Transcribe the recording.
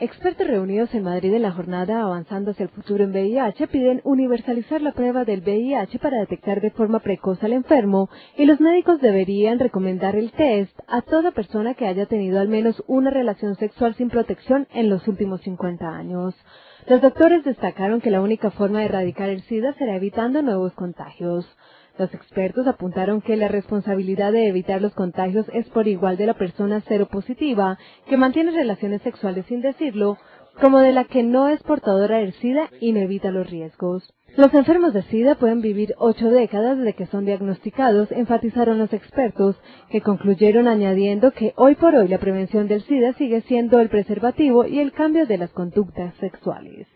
Expertos reunidos en Madrid en la jornada Avanzando hacia el futuro en VIH piden universalizar la prueba del VIH para detectar de forma precoz al enfermo y los médicos deberían recomendar el test a toda persona que haya tenido al menos una relación sexual sin protección en los últimos 50 años. Los doctores destacaron que la única forma de erradicar el SIDA será evitando nuevos contagios. Los expertos apuntaron que la responsabilidad de evitar los contagios es por igual de la persona seropositiva que mantiene relaciones sexuales sin decirlo, como de la que no es portadora del SIDA y no evita los riesgos. Los enfermos de SIDA pueden vivir ocho décadas desde que son diagnosticados, enfatizaron los expertos, que concluyeron añadiendo que hoy por hoy la prevención del SIDA sigue siendo el preservativo y el cambio de las conductas sexuales.